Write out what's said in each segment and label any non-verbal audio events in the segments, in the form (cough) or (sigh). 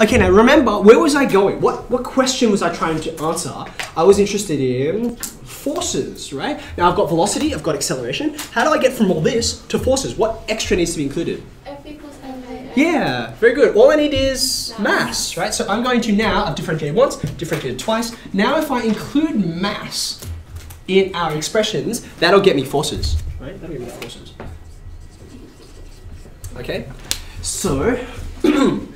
Okay, now remember, where was I going? What, what question was I trying to answer? I was interested in forces, right? Now I've got velocity, I've got acceleration. How do I get from all this to forces? What extra needs to be included? F equals ma. Yeah, very good. All I need is mass, right? So I'm going to now, I've differentiated once, differentiated twice. Now if I include mass in our expressions, that'll get me forces, right? That'll get me forces. Okay, so (clears throat)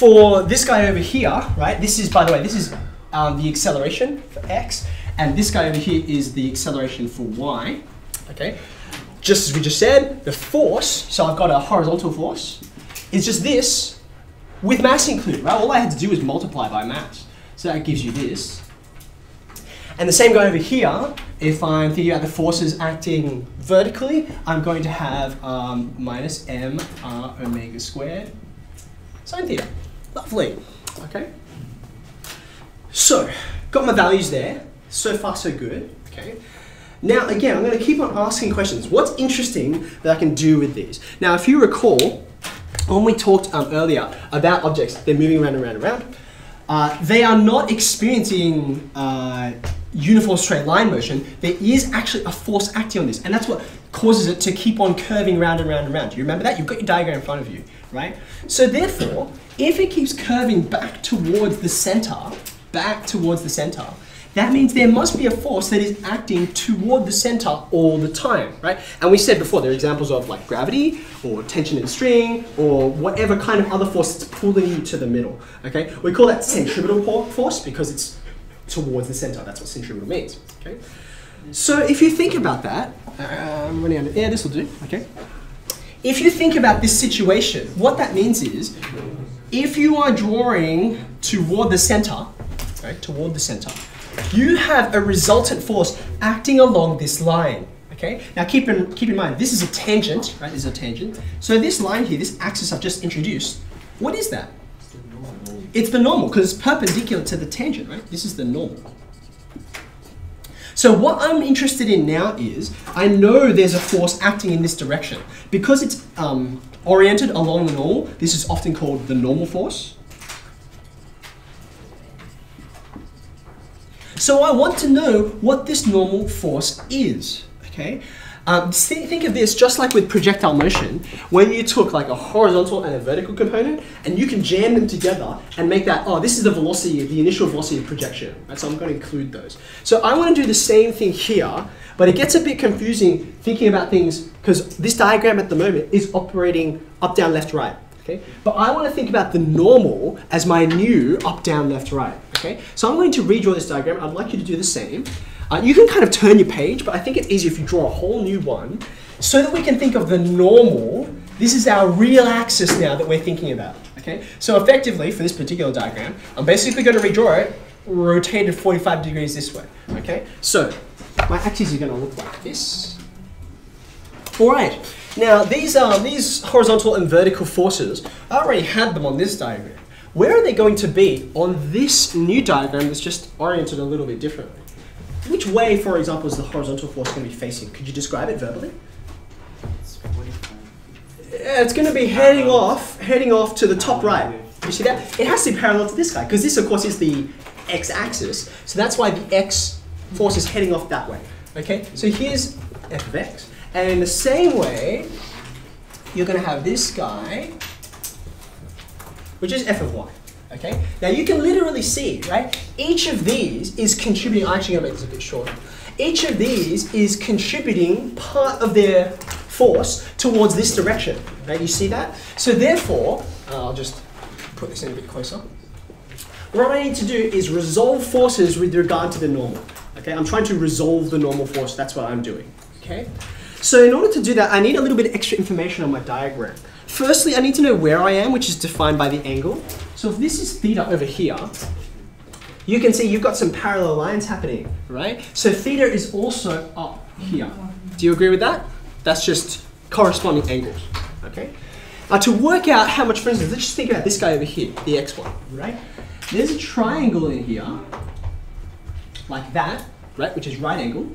for this guy over here, right? This is, by the way, this is um, the acceleration for x, and this guy over here is the acceleration for y. Okay, just as we just said, the force. So I've got a horizontal force. Is just this with mass included, right? All I had to do was multiply by mass, so that gives you this. And the same guy over here, if I'm thinking about the forces acting vertically, I'm going to have um, minus m r omega squared sine theta. Lovely. Okay. So, got my values there. So far, so good. Okay. Now, again, I'm going to keep on asking questions. What's interesting that I can do with these? Now, if you recall, when we talked um, earlier about objects, they're moving around and around and around. Uh, they are not experiencing uh, uniform straight line motion. There is actually a force acting on this, and that's what causes it to keep on curving round and round and round. Do you remember that? You've got your diagram in front of you, right? So therefore, if it keeps curving back towards the center, back towards the center, that means there must be a force that is acting toward the center all the time, right? And we said before, there are examples of like gravity or tension in string or whatever kind of other force that's pulling you to the middle, okay? We call that centripetal force because it's towards the center. That's what centripetal means, okay? So if you think about that, uh, I'm running out of air, this will do, okay? If you think about this situation, what that means is, if you are drawing toward the center, right, toward the center, you have a resultant force acting along this line. Okay. Now keep in keep in mind this is a tangent, right? This is a tangent. So this line here, this axis I've just introduced, what is that? It's the normal because it's perpendicular to the tangent, right? This is the normal. So what I'm interested in now is I know there's a force acting in this direction because it's um, oriented along the normal. This is often called the normal force. So I want to know what this normal force is, okay? Um, thi- think of this just like with projectile motion, when you took like a horizontal and a vertical component, and you can jam them together and make that, oh, this is the velocity, the initial velocity of projection. Right? So I'm going to include those. So I want to do the same thing here, but it gets a bit confusing thinking about things because this diagram at the moment is operating up, down, left, right. Okay? But I want to think about the normal as my new up, down, left, right. Okay? So I'm going to redraw this diagram. I'd like you to do the same. Uh, you can kind of turn your page, but I think it's easier if you draw a whole new one so that we can think of the normal. This is our real axis now that we're thinking about. Okay? So effectively, for this particular diagram, I'm basically going to redraw it rotated 45 degrees this way. Okay? So my axes are going to look like this. All right. Now these um, these horizontal and vertical forces, I already had them on this diagram. Where are they going to be on this new diagram that's just oriented a little bit differently? Which way, for example, is the horizontal force going to be facing? Could you describe it verbally? It's going to be heading off, heading off to the top right. You see that? It has to be parallel to this guy because this, of course, is the x-axis. So that's why the x force is heading off that way. Okay. So here's f of x, and in the same way, you're going to have this guy, which is f of y. Okay. Now you can literally see, right? Each of these is contributing. I'm actually to make this a bit shorter. Each of these is contributing part of their force towards this direction. Right? You see that? So therefore, uh, I'll just put this in a bit closer. What I need to do is resolve forces with regard to the normal. Okay, I'm trying to resolve the normal force. That's what I'm doing. Okay. So in order to do that, I need a little bit of extra information on my diagram. Firstly, I need to know where I am, which is defined by the angle. So if this is theta over here, you can see you've got some parallel lines happening, right? So theta is also up here. Do you agree with that? That's just corresponding angles, okay? Now to work out how much, for instance, let's just think about this guy over here, the x one, right? There's a triangle in here, like that, right, which is right angle.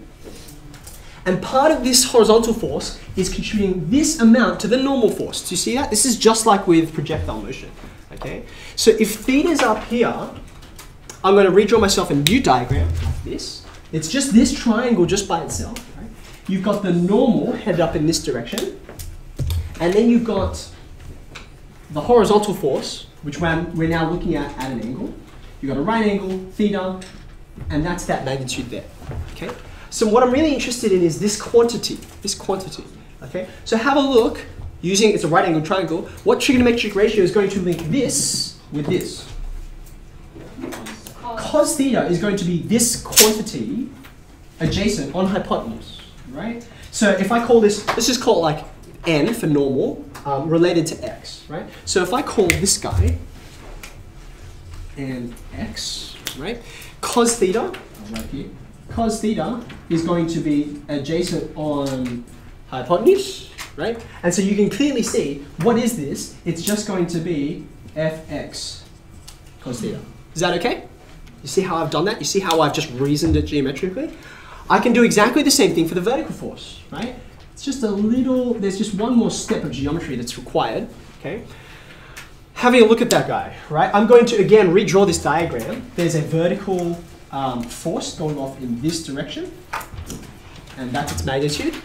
And part of this horizontal force is contributing this amount to the normal force. Do you see that? This is just like with projectile motion. Okay? So if theta's up here, I'm going to redraw myself a new diagram like this. It's just this triangle just by itself. Right? You've got the normal headed up in this direction. And then you've got the horizontal force, which we're, we're now looking at at an angle. You've got a right angle, theta, and that's that magnitude there. Okay? So what I'm really interested in is this quantity, this quantity. Okay? So have a look, using, it's a right angle triangle, what trigonometric ratio is going to link this with this? Cos theta is going to be this quantity adjacent on hypotenuse, right? So if I call this, let's just call it like n for normal, um, related to x, right? So if I call this guy and x, right? Cos theta, right here, cos theta is going to be adjacent on hypotenuse, right? And so you can clearly see, what is this? It's just going to be fx cos theta. Is that okay? You see how I've done that? You see how I've just reasoned it geometrically? I can do exactly the same thing for the vertical force, right? It's just a little, there's just one more step of geometry that's required, okay? Having a look at that guy, right? I'm going to, again, redraw this diagram. There's a vertical um, force going off in this direction, and that's its magnitude,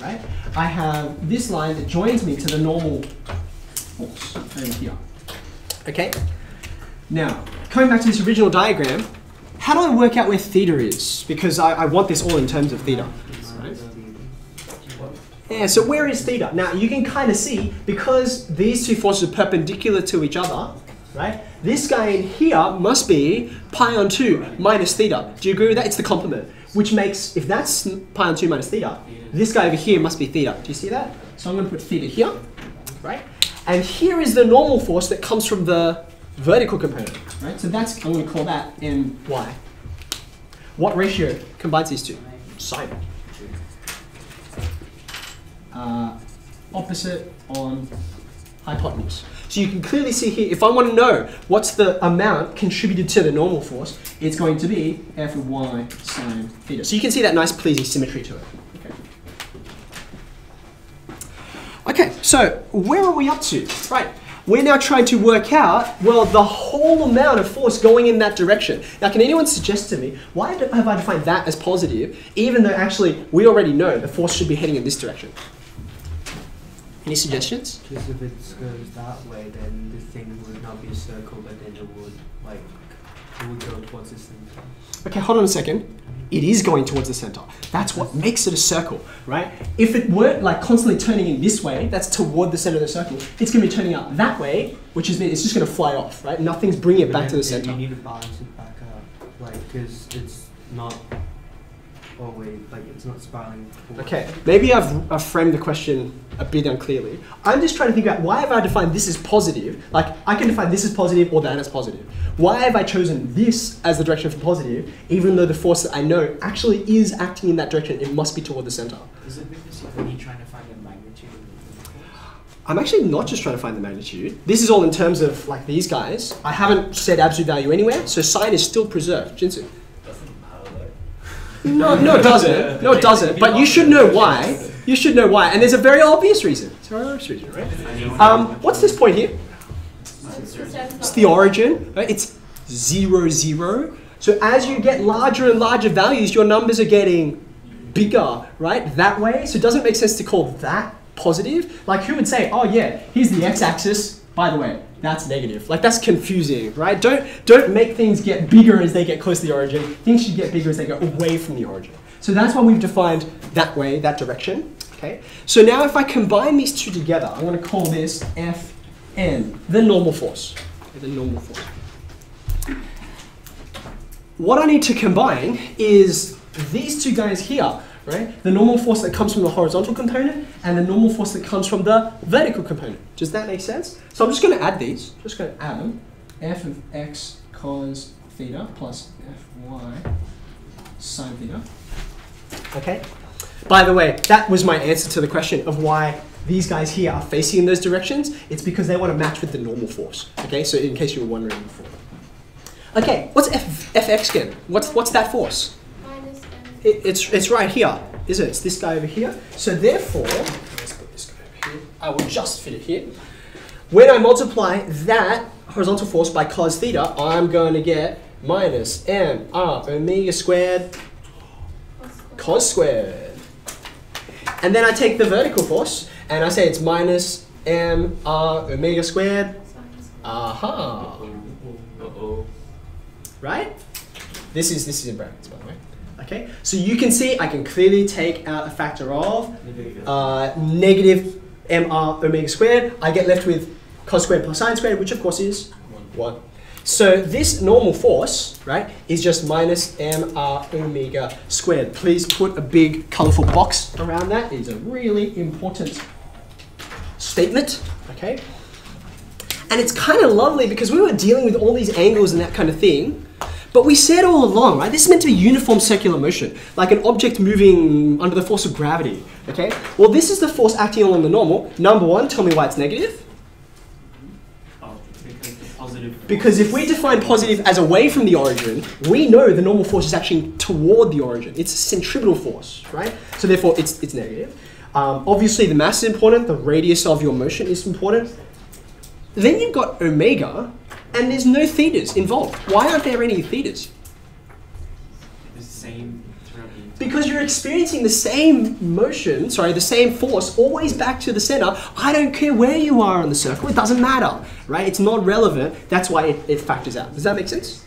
right? I have this line that joins me to the normal force over here, okay? Now, coming back to this original diagram, how do I work out where theta is? Because I, I want this all in terms of theta. Right? Yeah, so where is theta? Now, you can kind of see, because these two forces are perpendicular to each other, right? This guy in here must be pi on 2 minus theta. Do you agree with that? It's the complement. Which makes, if that's pi on 2 minus theta, this guy over here must be theta. Do you see that? So I'm going to put theta here, right? And here is the normal force that comes from the vertical component, right? So that's, I'm going to call that my. What ratio combines these two? Sine. Uh, opposite on hypotenuse. So you can clearly see here, if I want to know what's the amount contributed to the normal force, it's going to be f of y sine theta. So you can see that nice pleasing symmetry to it. Okay. Okay, so where are we up to? Right, we're now trying to work out, well, the whole amount of force going in that direction. Now, can anyone suggest to me, why have I defined that as positive, even though actually we already know the force should be heading in this direction? Any suggestions? Because if it goes that way, then the thing would not be a circle, but then it would, like, it would go towards the center. Okay, hold on a second it is going towards the center. That's what makes it a circle, right? If it weren't like constantly turning in this way, that's toward the center of the circle, it's gonna be turning out that way, which is it's just gonna fly off, right? Nothing's bringing it back to the center. You need to balance it back up, like, because it's not Wait, like it's not spiraling. Forward. Okay, maybe I've, I've framed the question a bit unclearly. I'm just trying to think about why have I defined this as positive? Like I can define this as positive or that as positive. Why have I chosen this as the direction for positive, even though the force that I know actually is acting in that direction? It must be toward the center. Is it because you're only trying to find the magnitude of the force? I'm actually not just trying to find the magnitude. This is all in terms of like these guys. I haven't said absolute value anywhere, so sign is still preserved. Jinsu. No, no, it doesn't. No, it doesn't. But you should know why. You should know why. And there's a very obvious reason. It's a very obvious reason, right? Um, what's this point here? It's the origin. Right? It's zero, zero. So as you get larger and larger values, your numbers are getting bigger, right? That way. So it doesn't make sense to call that positive. Like who would say, oh yeah, here's the x-axis. By the way, that's negative. Like that's confusing, right? Don't don't make things get bigger as they get close to the origin. Things should get bigger as they go away from the origin. So that's why we've defined that way, that direction. Okay. So now if I combine these two together, I'm going to call this Fn, the normal force. The normal force. What I need to combine is these two guys here right? The normal force that comes from the horizontal component and the normal force that comes from the vertical component. Does that make sense? So I'm just going to add these. Just going to add them. f of x cos theta plus fy sine theta. Okay? By the way, that was my answer to the question of why these guys here are facing in those directions. It's because they want to match with the normal force. Okay, so in case you were wondering before. Okay, what's f, fx again? What's, what's that force? It, it's, it's right here. isn't it? It's this guy over here. So therefore, let's put this guy over here. I will just fit it here. When I multiply that horizontal force by cos theta, I'm going to get minus m r omega squared cos squared. And then I take the vertical force and I say it's minus m r omega squared. Aha. Uh -huh. Right? This is this is in brackets by the way. Okay, so you can see I can clearly take out a factor of uh, negative mr omega squared. I get left with cos squared plus sine squared, which of course is one. So this normal force, right, is just minus mr omega squared. Please put a big colorful box around that. It is a really important statement. Okay. And it's kind of lovely because we were dealing with all these angles and that kind of thing. But we said all along, right, this is meant to be uniform circular motion, like an object moving under the force of gravity, okay? Well, this is the force acting along the normal. Number one, tell me why it's negative. Because. Because if we define positive as away from the origin, we know the normal force is actually toward the origin. It's a centripetal force, right? So therefore, it's, it's negative. Um, obviously, the mass is important. The radius of your motion is important. Then you've got omega, and there's no thetas involved. Why aren't there any thetas? the same throughout the entire Because you're experiencing the same motion, sorry, the same force, always back to the center. I don't care where you are on the circle, it doesn't matter, right? It's not relevant. That's why it, it factors out. Does that make sense?